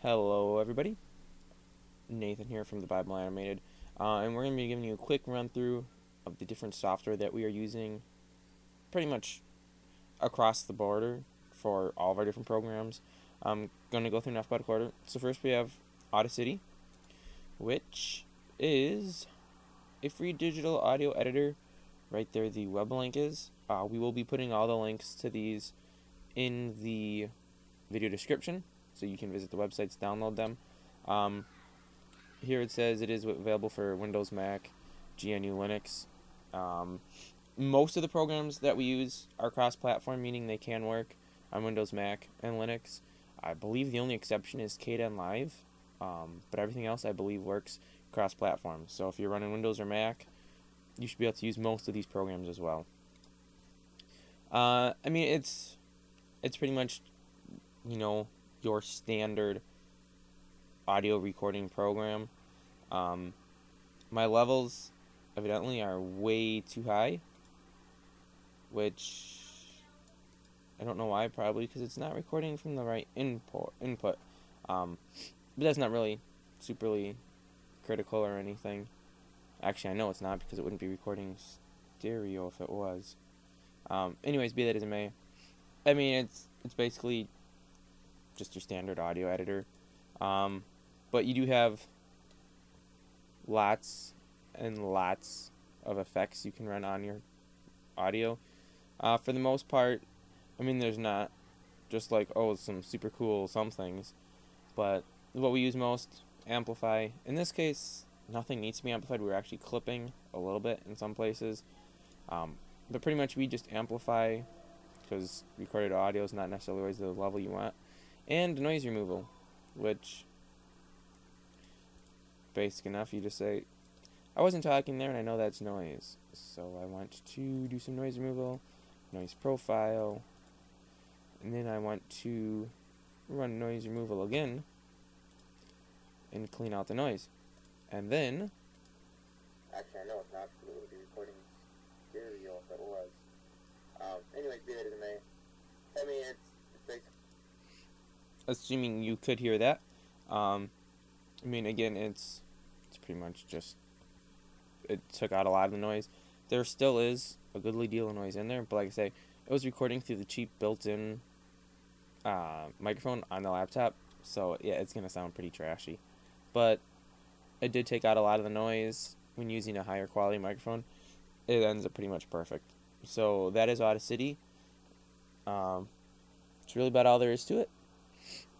Hello, everybody. Nathan here from the Bible Animated, uh, and we're going to be giving you a quick run through of the different software that we are using pretty much across the border for all of our different programs. I'm going to go through in alphabetical order. So, first we have Audacity, which is a free digital audio editor. Right there, the web link is. Uh, we will be putting all the links to these in the video description so you can visit the websites, download them. Um, here it says it is available for Windows, Mac, GNU Linux. Um, most of the programs that we use are cross-platform, meaning they can work on Windows, Mac, and Linux. I believe the only exception is Kdenlive, um, but everything else I believe works cross-platform. So if you're running Windows or Mac, you should be able to use most of these programs as well. Uh, I mean, it's it's pretty much, you know, your standard audio recording program. Um, my levels evidently are way too high, which I don't know why. Probably because it's not recording from the right input. Input, um, but that's not really superly critical or anything. Actually, I know it's not because it wouldn't be recording stereo if it was. Um, anyways, be that as it may, I mean it's it's basically just your standard audio editor. Um, but you do have lots and lots of effects you can run on your audio. Uh, for the most part, I mean, there's not just like, oh, some super cool some things, but what we use most, amplify. In this case, nothing needs to be amplified. We're actually clipping a little bit in some places. Um, but pretty much we just amplify because recorded audio is not necessarily always the level you want and noise removal, which basic enough. You just say, I wasn't talking there and I know that's noise. So I want to do some noise removal, noise profile, and then I want to run noise removal again and clean out the noise. And then Actually, I know it's not it would be recording stereo if it was. Um, anyways, be that as it may. I mean, it's, assuming you could hear that. Um, I mean, again, it's it's pretty much just it took out a lot of the noise. There still is a goodly deal of noise in there, but like I say, it was recording through the cheap built-in uh, microphone on the laptop, so yeah, it's gonna sound pretty trashy. But it did take out a lot of the noise when using a higher quality microphone. It ends up pretty much perfect. So that is Audacity. Um, it's really about all there is to it.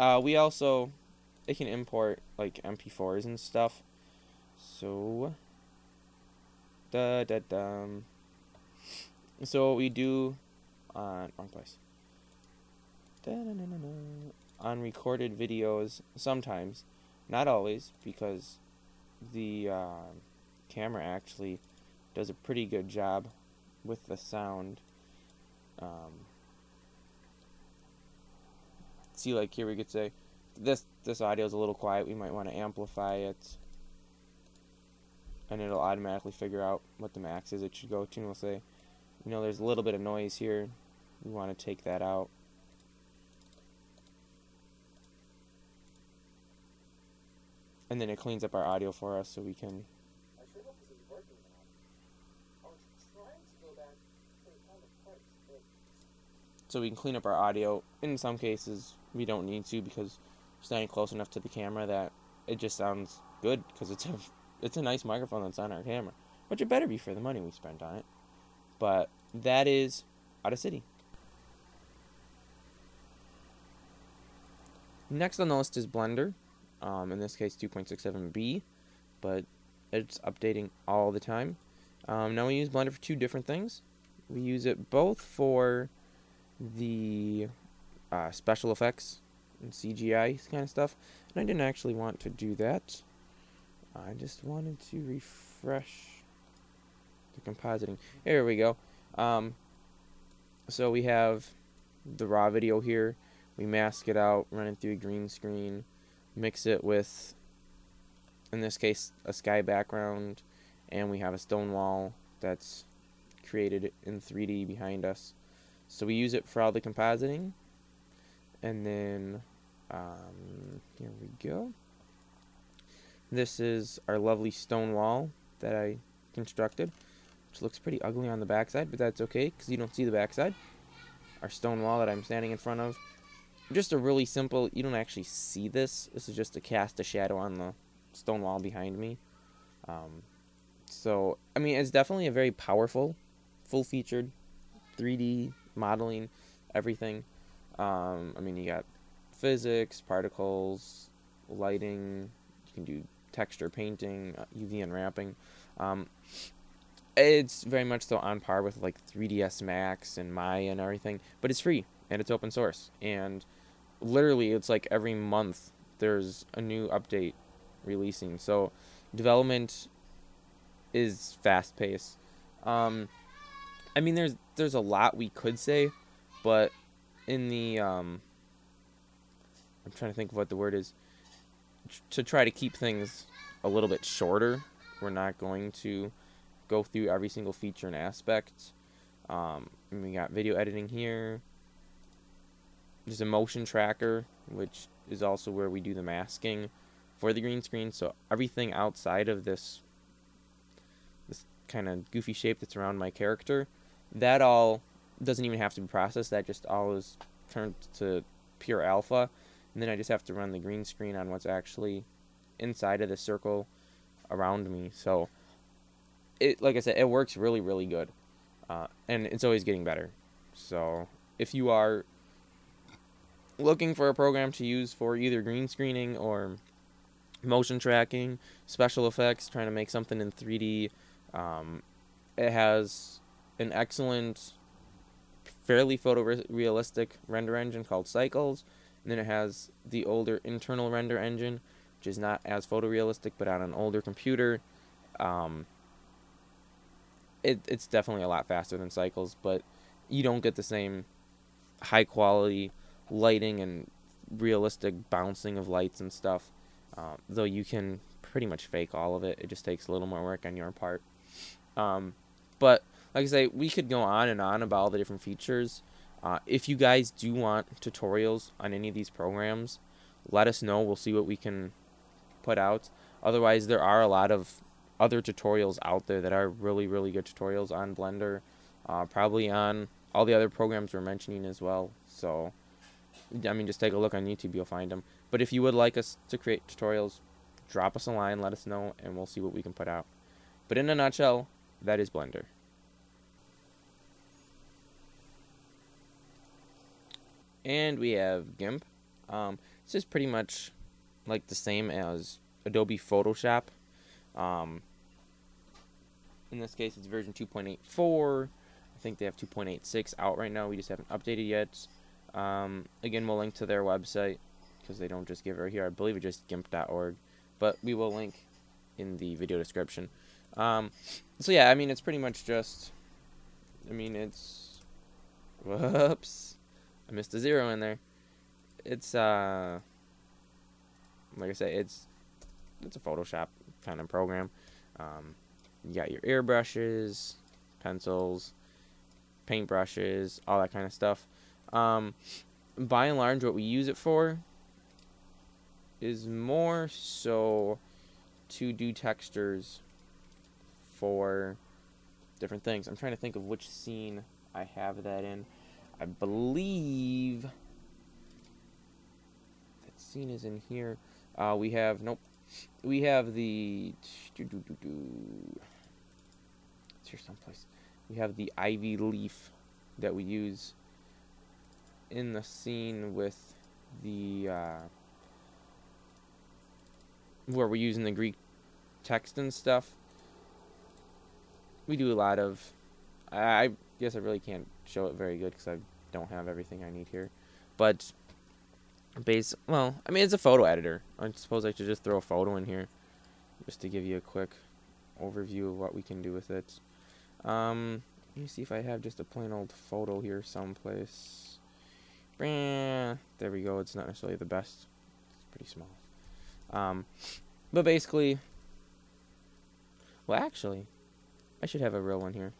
Uh, we also, it can import like MP4s and stuff. So, da da dum. So we do on wrong place. Da, da, da, on recorded videos, sometimes, not always, because the uh, camera actually does a pretty good job with the sound. Um, see like here we could say this this audio is a little quiet we might want to amplify it. And it'll automatically figure out what the max is it should go to and we'll say you know there's a little bit of noise here we want to take that out. And then it cleans up our audio for us so we can I sure hope this is working now. I was trying to go back to the time of parts, but so we can clean up our audio in some cases we don't need to because standing close enough to the camera that it just sounds good because it's a it's a nice microphone that's on our camera, which it better be for the money we spent on it. But that is Audacity. Next on the list is Blender, um, in this case 2.67b, but it's updating all the time. Um, now we use Blender for two different things. We use it both for the uh, special effects and CGI kind of stuff. And I didn't actually want to do that. I just wanted to refresh the compositing. Here we go. Um, so we have the raw video here. We mask it out, run it through a green screen, mix it with, in this case, a sky background, and we have a stone wall that's created in 3D behind us. So we use it for all the compositing and then um, Here we go. This is our lovely stone wall that I constructed, which looks pretty ugly on the backside, but that's okay because you don't see the backside. Our stone wall that I'm standing in front of. Just a really simple, you don't actually see this. This is just to cast a shadow on the stone wall behind me. Um, so, I mean, it's definitely a very powerful, full-featured 3D modeling, everything. Um, I mean, you got physics, particles, lighting. You can do texture painting, UV uh, unwrapping. Um, it's very much so on par with like 3ds Max and Maya and everything, but it's free and it's open source. And literally, it's like every month there's a new update releasing. So development is fast paced. Um, I mean, there's there's a lot we could say, but in the um, I'm trying to think of what the word is to try to keep things a little bit shorter. We're not going to go through every single feature and aspect. Um, we got video editing here. There's a motion tracker, which is also where we do the masking for the green screen. So everything outside of this this kind of goofy shape that's around my character, that all doesn't even have to be processed. That just all is turned to pure alpha and then I just have to run the green screen on what's actually inside of the circle around me. So it, like I said, it works really, really good, uh, and it's always getting better. So if you are looking for a program to use for either green screening or motion tracking, special effects, trying to make something in 3D, um, it has an excellent, fairly photorealistic render engine called Cycles and then it has the older internal render engine, which is not as photorealistic, but on an older computer. Um, it, it's definitely a lot faster than Cycles, but you don't get the same high quality lighting and realistic bouncing of lights and stuff. Uh, though you can pretty much fake all of it. It just takes a little more work on your part. Um, but like I say, we could go on and on about all the different features. Uh, if you guys do want tutorials on any of these programs, let us know. We'll see what we can put out. Otherwise, there are a lot of other tutorials out there that are really, really good tutorials on Blender. Uh, probably on all the other programs we're mentioning as well. So, I mean, just take a look on YouTube. You'll find them. But if you would like us to create tutorials, drop us a line, let us know, and we'll see what we can put out. But in a nutshell, that is Blender. And we have GIMP. Um, this is pretty much like the same as Adobe Photoshop. Um, in this case, it's version 2.84. I think they have 2.86 out right now. We just haven't updated yet. Um, again, we'll link to their website because they don't just give it right here. I believe it's just gimp.org. But we will link in the video description. Um, so yeah, I mean, it's pretty much just, I mean, it's, whoops. I missed a zero in there. It's uh like I say, it's it's a Photoshop kind of program. Um, you got your airbrushes, pencils, paintbrushes, all that kind of stuff. Um, by and large, what we use it for is more so to do textures for different things. I'm trying to think of which scene I have that in. I believe that scene is in here. Uh, we have nope. We have the. It's here someplace. We have the ivy leaf that we use in the scene with the uh, where we're using the Greek text and stuff. We do a lot of. I guess I really can't show it very good because I don't have everything I need here. But base well, I mean it's a photo editor. I suppose I should just throw a photo in here just to give you a quick overview of what we can do with it. Um, let me see if I have just a plain old photo here someplace. There we go. It's not necessarily the best. It's pretty small. Um, but basically, well, actually, I should have a real one here.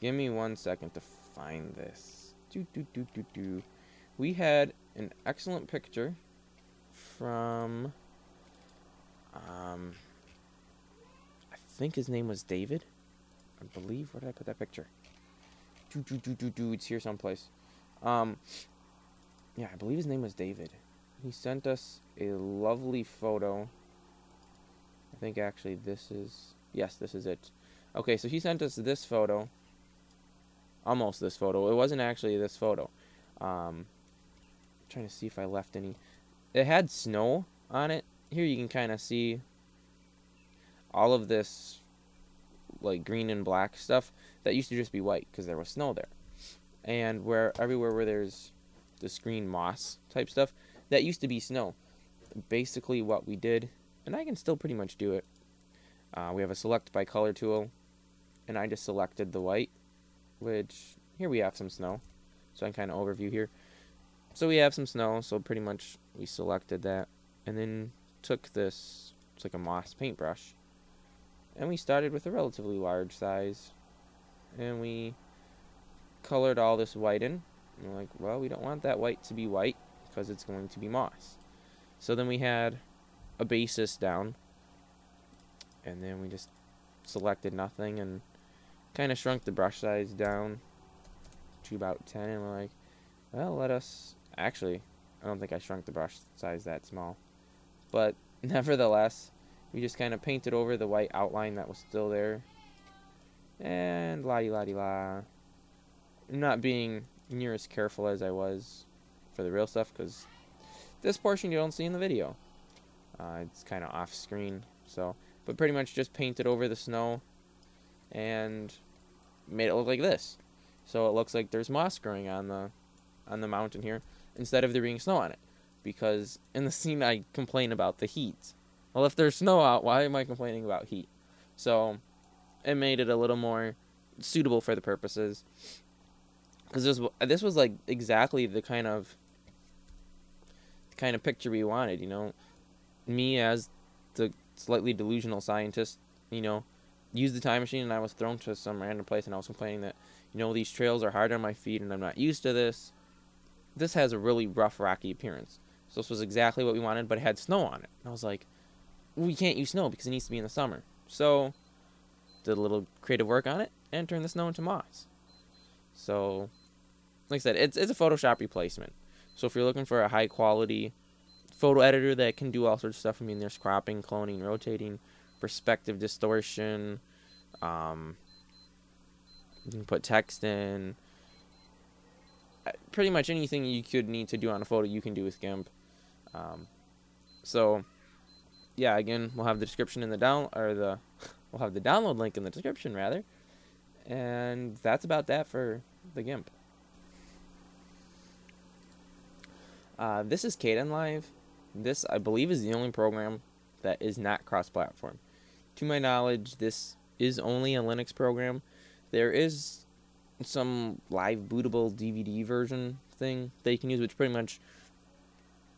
Give me one second to find this. Do, do, do, do, do. We had an excellent picture from um I think his name was David. I believe where did I put that picture? Do do do do do it's here someplace. Um yeah, I believe his name was David. He sent us a lovely photo. I think actually this is yes, this is it. Okay, so he sent us this photo. Almost this photo. It wasn't actually this photo. Um, trying to see if I left any. It had snow on it. Here you can kind of see all of this like green and black stuff that used to just be white because there was snow there. And where everywhere where there's this green moss type stuff, that used to be snow. Basically what we did, and I can still pretty much do it. Uh, we have a select by color tool, and I just selected the white, which here we have some snow. So I can kind of overview here. So we have some snow, so pretty much we selected that, and then took this, it's like a moss paintbrush, and we started with a relatively large size, and we colored all this white in. And we're like, well, we don't want that white to be white because it's going to be moss. So then we had a basis down, and then we just selected nothing and kind of shrunk the brush size down to about 10 and we're like well let us actually I don't think I shrunk the brush size that small. But nevertheless we just kind of painted over the white outline that was still there. And la di la di la. Not being near as careful as I was for the real stuff because this portion you don't see in the video. Uh, it's kind of off screen so but pretty much just painted over the snow and made it look like this. So it looks like there's moss growing on the on the mountain here instead of there being snow on it. Because in the scene I complain about the heat. Well, if there's snow out, why am I complaining about heat? So it made it a little more suitable for the purposes. Because this this was like exactly the kind of the kind of picture we wanted. You know, me as the slightly delusional scientist, you know, used the time machine and I was thrown to some random place and I was complaining that, you know, these trails are hard on my feet and I'm not used to this. This has a really rough, rocky appearance. So this was exactly what we wanted, but it had snow on it. And I was like, we can't use snow because it needs to be in the summer. So did a little creative work on it and turned the snow into moss. So like I said, it's it's a Photoshop replacement. So if you're looking for a high quality photo editor that can do all sorts of stuff, I mean there's cropping, cloning, rotating, perspective distortion. Um, you can put text in. Uh, pretty much anything you could need to do on a photo, you can do with GIMP. Um, so, yeah, again, we'll have the description in the down or the we'll have the download link in the description rather. And that's about that for the GIMP. Uh, this is Kdenlive. This, I believe, is the only program that is not cross-platform to my knowledge, this is only a Linux program. There is some live bootable DVD version thing that you can use, which pretty much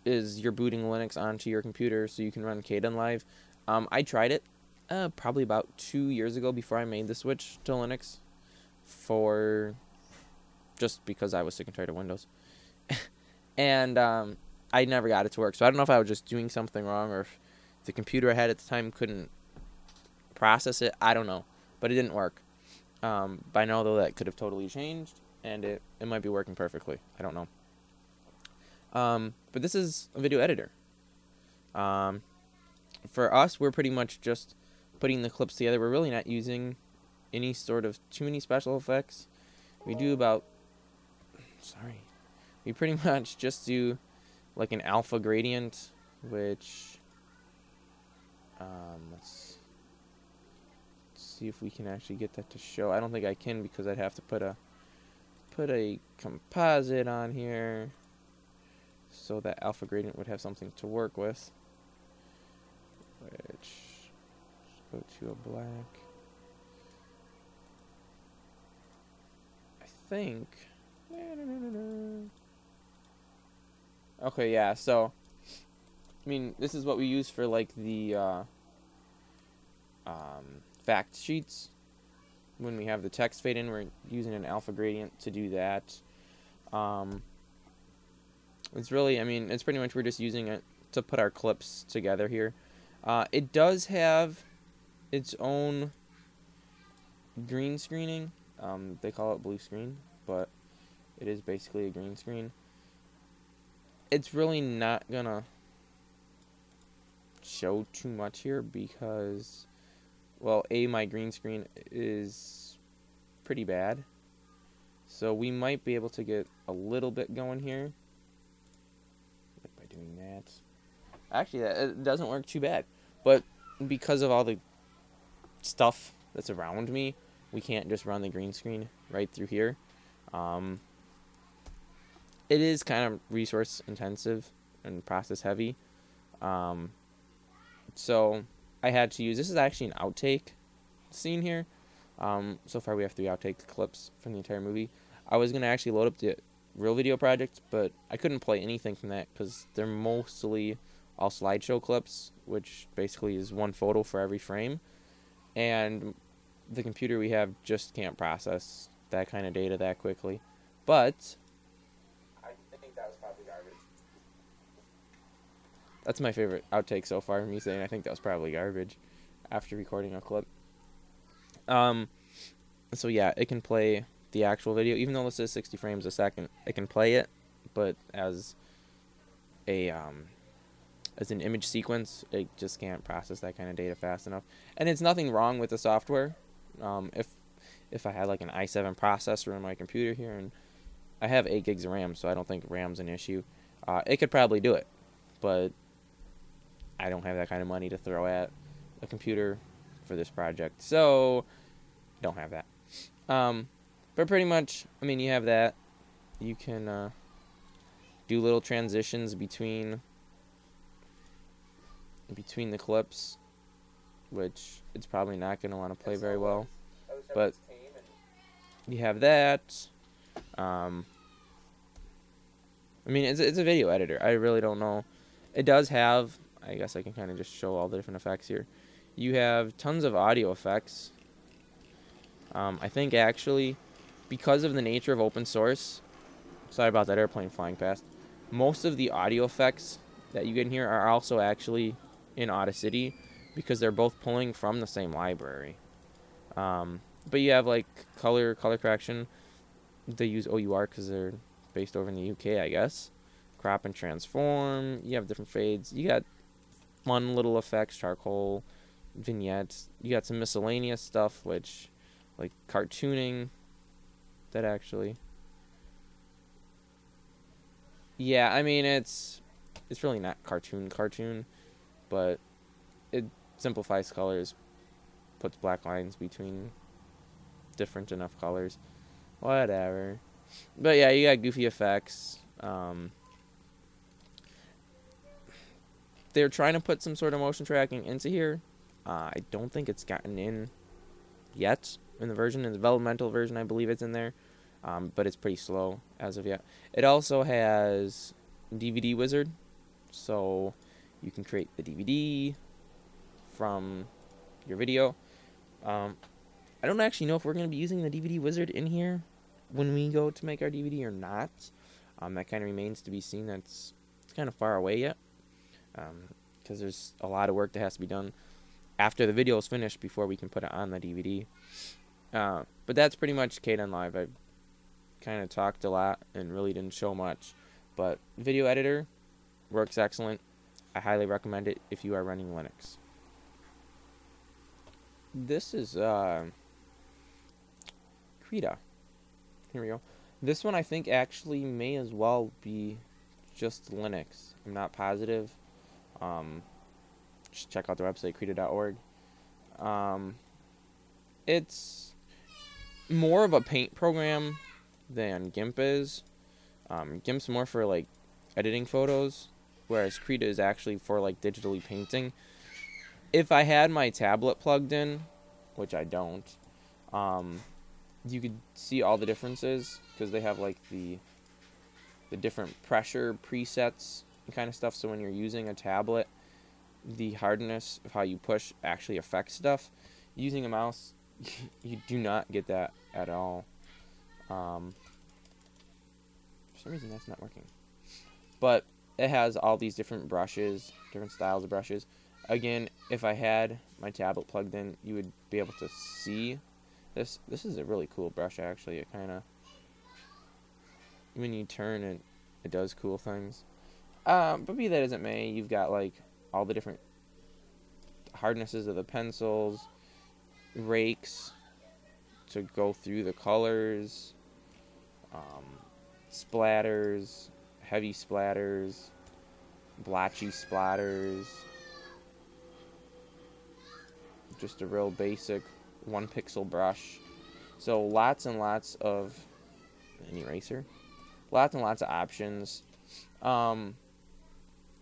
is you're booting Linux onto your computer so you can run Kdenlive. Um, I tried it uh, probably about two years ago before I made the switch to Linux for just because I was sick and tired of Windows. and um, I never got it to work. So I don't know if I was just doing something wrong or if the computer I had at the time couldn't process it. I don't know, but it didn't work. Um, by now, though, that could have totally changed, and it, it might be working perfectly. I don't know. Um, but this is a video editor. Um, for us, we're pretty much just putting the clips together. We're really not using any sort of too many special effects. We do about, sorry, we pretty much just do like an alpha gradient, which, um, let's see if we can actually get that to show. I don't think I can because I'd have to put a put a composite on here so that alpha gradient would have something to work with. Which go to a black. I think. Okay, yeah. So, I mean, this is what we use for like the uh, um, fact sheets. When we have the text fade in, we're using an alpha gradient to do that. Um, it's really, I mean, it's pretty much we're just using it to put our clips together here. Uh, it does have its own green screening. Um, they call it blue screen, but it is basically a green screen. It's really not gonna show too much here because, well, a my green screen is pretty bad. So we might be able to get a little bit going here by doing that. Actually, that it doesn't work too bad, but because of all the stuff that's around me, we can't just run the green screen right through here. Um, it is kind of resource intensive and process heavy. Um, so I had to use this is actually an outtake scene here. Um, so far we have three outtake clips from the entire movie. I was gonna actually load up the real video project, but I couldn't play anything from that because they're mostly all slideshow clips, which basically is one photo for every frame, and the computer we have just can't process that kind of data that quickly. But I think that was probably garbage. That's my favorite outtake so far. Me saying I think that was probably garbage after recording a clip. Um, so yeah, it can play the actual video, even though this is 60 frames a second. It can play it, but as a um, as an image sequence, it just can't process that kind of data fast enough. And it's nothing wrong with the software. Um, if if I had like an i7 processor in my computer here, and I have 8 gigs of RAM, so I don't think RAM's an issue. Uh, it could probably do it, but I don't have that kind of money to throw at a computer for this project, so don't have that. Um, but pretty much, I mean, you have that. You can uh, do little transitions between between the clips, which it's probably not going to want to play very well. But you have that. Um, I mean, it's it's a video editor. I really don't know. It does have. I guess I can kind of just show all the different effects here. You have tons of audio effects. Um, I think actually, because of the nature of open source, sorry about that airplane flying past. Most of the audio effects that you get in here are also actually in Audacity because they're both pulling from the same library. Um, but you have like color color correction. They use OUR because they're based over in the UK, I guess. Crop and transform. You have different fades. You got fun little effects, charcoal, vignettes. You got some miscellaneous stuff, which like cartooning. That actually. Yeah, I mean it's it's really not cartoon cartoon, but it simplifies colors, puts black lines between different enough colors. Whatever. But yeah, you got goofy effects. Um, they're trying to put some sort of motion tracking into here. Uh, I don't think it's gotten in yet in the version. In the developmental version, I believe it's in there. Um, but it's pretty slow as of yet. It also has DVD Wizard, so you can create the DVD from your video. Um, I don't actually know if we're going to be using the DVD Wizard in here when we go to make our DVD or not. Um, that kind of remains to be seen. That's kind of far away yet because um, there's a lot of work that has to be done after the video is finished before we can put it on the DVD. Uh, but that's pretty much Kdenlive. I kind of talked a lot and really didn't show much. But video editor works excellent. I highly recommend it if you are running Linux. This is uh, Krita. Here we go. This one I think actually may as well be just Linux. I'm not positive. Um, just check out the website, krita.org. Um, it's more of a paint program than GIMP is. Um, GIMP's more for like editing photos, whereas Krita is actually for like digitally painting. If I had my tablet plugged in, which I don't, um, you could see all the differences because they have like the the different pressure presets kind of stuff. So when you're using a tablet, the hardness of how you push actually affects stuff. Using a mouse, you do not get that at all. Um, for some reason, that's not working. But it has all these different brushes, different styles of brushes. Again, if I had my tablet plugged in, you would be able to see this. This is a really cool brush, actually. It kind of, when you turn it, it does cool things. Um, but be that as it may, you've got like all the different hardnesses of the pencils, rakes to go through the colors, um, splatters, heavy splatters, blotchy splatters. Just a real basic one pixel brush. So lots and lots of an eraser. Lots and lots of options. Um,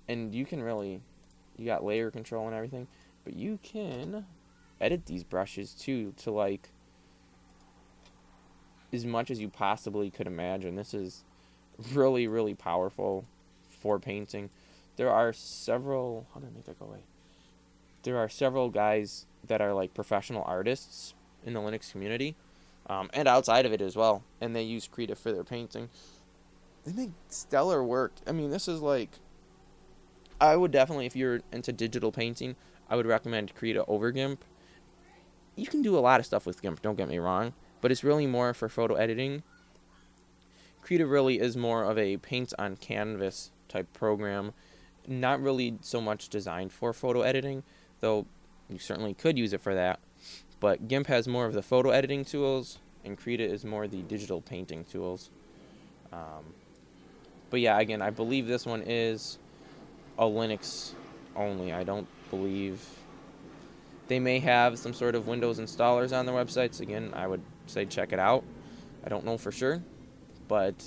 and you can really you got layer control and everything, but you can edit these brushes too to like as much as you possibly could imagine. This is really, really powerful for painting. There are several. How do I make that go away? There are several guys that are like professional artists in the Linux community, um, and outside of it as well, and they use Krita for their painting. They make stellar work. I mean, this is like. I would definitely, if you're into digital painting, I would recommend Krita over GIMP. You can do a lot of stuff with GIMP, don't get me wrong, but it's really more for photo editing Krita really is more of a paint on canvas type program, not really so much designed for photo editing, though you certainly could use it for that. But GIMP has more of the photo editing tools, and Krita is more the digital painting tools. Um, but yeah, again, I believe this one is a Linux only. I don't believe they may have some sort of Windows installers on their websites. Again, I would say check it out. I don't know for sure but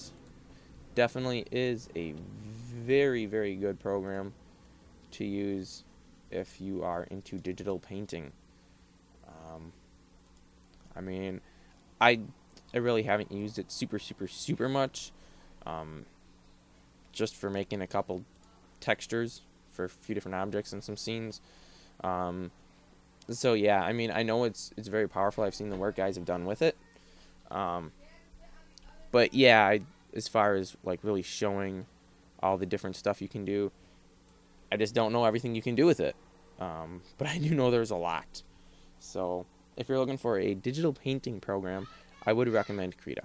definitely is a very, very good program to use if you are into digital painting. Um, I mean, I I really haven't used it super, super, super much. Um, just for making a couple textures for a few different objects and some scenes. Um, so yeah, I mean, I know it's it's very powerful. I've seen the work guys have done with it. Um, but yeah, I, as far as like really showing all the different stuff you can do, I just don't know everything you can do with it. Um, but I do know there's a lot. So if you're looking for a digital painting program, I would recommend Krita.